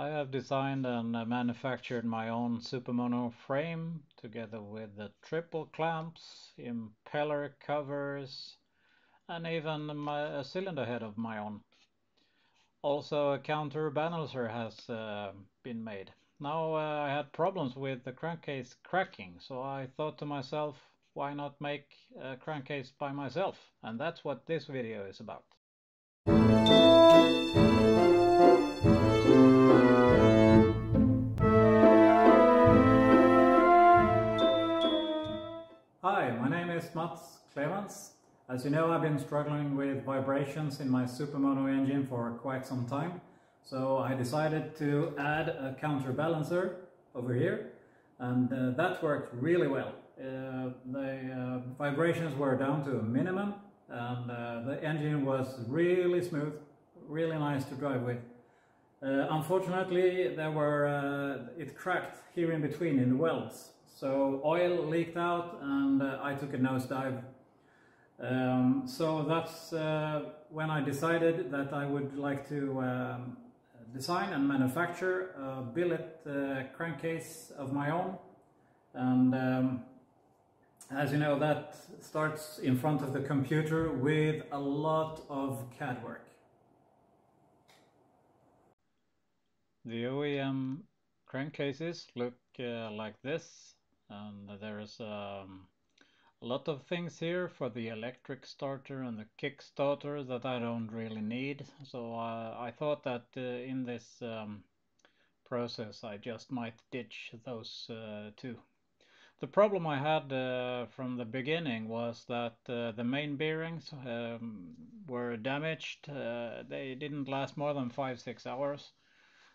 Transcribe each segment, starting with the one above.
I have designed and manufactured my own Supermono frame together with the triple clamps, impeller covers and even my, a cylinder head of my own. Also a counterbalancer has uh, been made. Now uh, I had problems with the crankcase cracking so I thought to myself why not make a crankcase by myself and that's what this video is about. Clementz. As you know, I've been struggling with vibrations in my Supermono engine for quite some time. So I decided to add a counterbalancer over here and uh, that worked really well. Uh, the uh, vibrations were down to a minimum and uh, the engine was really smooth, really nice to drive with. Uh, unfortunately, there were uh, it cracked here in between in the welds, so oil leaked out and I took a nosedive. Um, so that's uh, when I decided that I would like to um, design and manufacture a billet uh, crankcase of my own. And um, as you know, that starts in front of the computer with a lot of CAD work. The OEM crankcases look uh, like this and there's um, a lot of things here for the electric starter and the kick starter that I don't really need so uh, I thought that uh, in this um, process I just might ditch those uh, two. The problem I had uh, from the beginning was that uh, the main bearings um, were damaged. They didn't last more than 5-6 hours.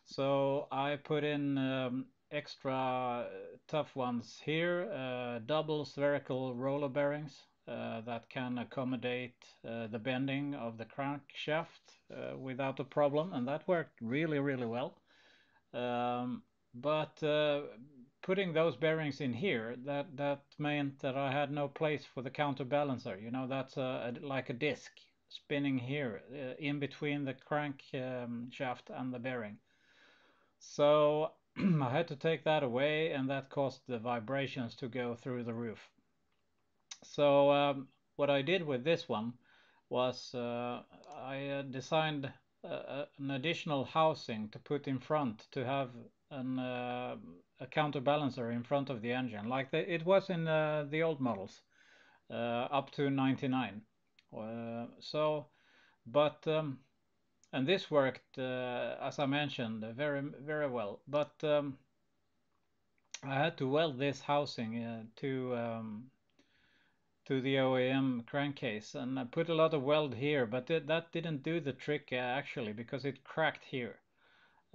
So I put in um, extra tough ones here, uh, double spherical roller bearings uh, that can accommodate uh, the bending of the crankshaft uh, without a problem and that worked really really well. Um, but uh, putting those bearings in here that that meant that I had no place for the counterbalancer you know that's a, a like a disc spinning here uh, in between the crank um, shaft and the bearing so I had to take that away and that caused the vibrations to go through the roof. So um, what I did with this one was uh, I uh, designed uh, an additional housing to put in front to have an, uh, a counterbalancer in front of the engine like the, it was in uh, the old models uh, up to 99. so but um, and this worked uh, as I mentioned very very well. But um, I had to weld this housing uh, to um, to the OEM crankcase. And I put a lot of weld here but it, that didn't do the trick uh, actually because it cracked here.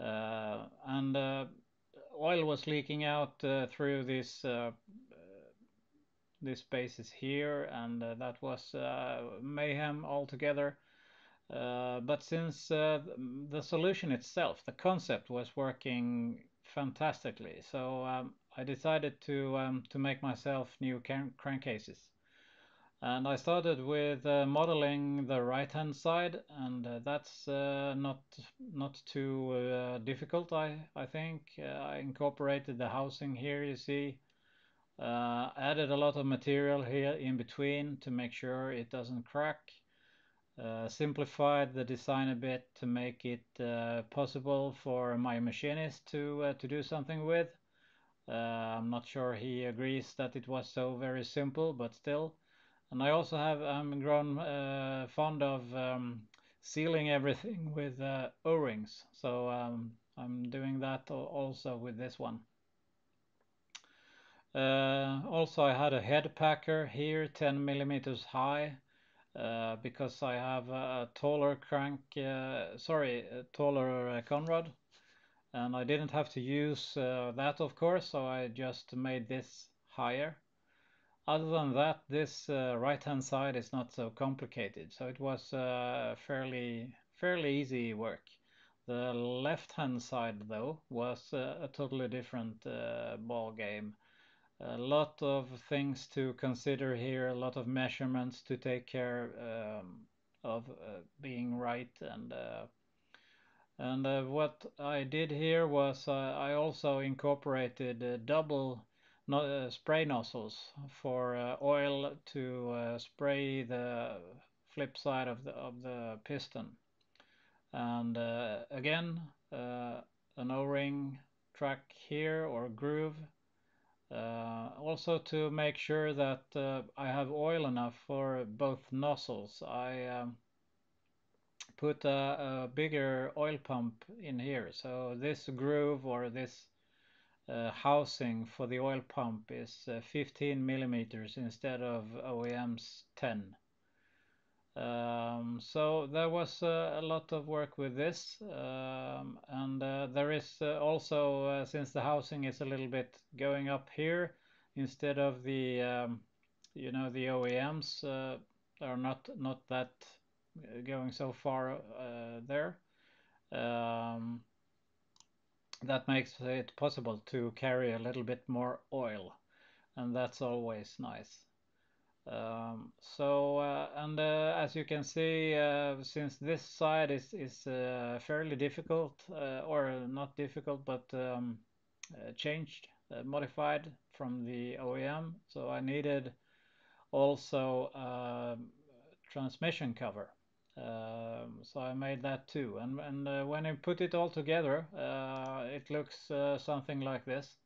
Uh, and uh, oil was leaking out uh, through this these spaces here. And that was mayhem altogether but since uh, the solution itself, the concept was working fantastically, so um, I decided to um, to make myself new crankcases. And I started with uh, modeling the right hand side and uh, that's uh, not not too uh, difficult I, I think. I incorporated the housing here you see. added a lot of material here in between to make sure it doesn't crack. Uh, simplified the design a bit to make it uh, possible for my machinist to uh, to do something with. Uh, I'm not sure he agrees that it was so very simple, but still. And I also have I'm grown uh, fond of um, sealing everything with O-rings, so um, I'm doing that also with this one. also, I had a head packer here, 10 millimeters high. Uh, because I have a taller crank, uh, sorry, taller uh, conrod and I didn't have to use that of course so I just made this higher. Other than that this uh, right hand side is not so complicated. So it was fairly fairly easy work. The left hand side though was a totally different ball game a lot of things to consider here, a lot of measurements to take care um, of uh, being right and uh, And uh, what I did here was uh, I also incorporated uh, double no uh, spray nozzles for oil to spray the flip side of the of the piston. And again, an O-ring track here or groove also to make sure that uh, I have oil enough for both nozzles I um, put a, a, bigger oil pump in here. So this groove or this uh, housing for the oil pump is uh, 15 millimeters instead of OEM's 10. Um, so there was uh, a lot of work with this um, and uh, there is uh, also uh, since the housing is a little bit going up here instead of the um, you know the OEMs are not not that going so far uh, there. Um, that makes it possible to carry a little bit more oil and that's always nice. Um, so uh, and uh, as you can see uh, since this side is, uh, fairly difficult uh, or not difficult but um, changed modified from the OEM so I needed also um, transmission cover um, so I made that too. And, and uh, when I put it all together, uh, it looks uh, something like this.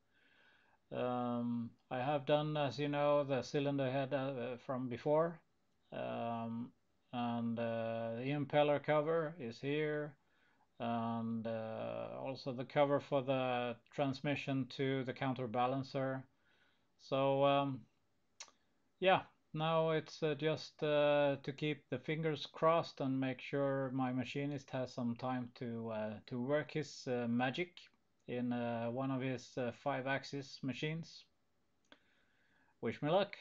Um, I have done, as you know, the cylinder head uh, from before. Um, and uh, the impeller cover is here. And uh, also the cover for the transmission to the counterbalancer. So, um, yeah, now it's uh, just uh, to keep the fingers crossed and make sure my machinist has some time to uh, to work his magic in uh, one of his uh, five axis machines. Wish me luck.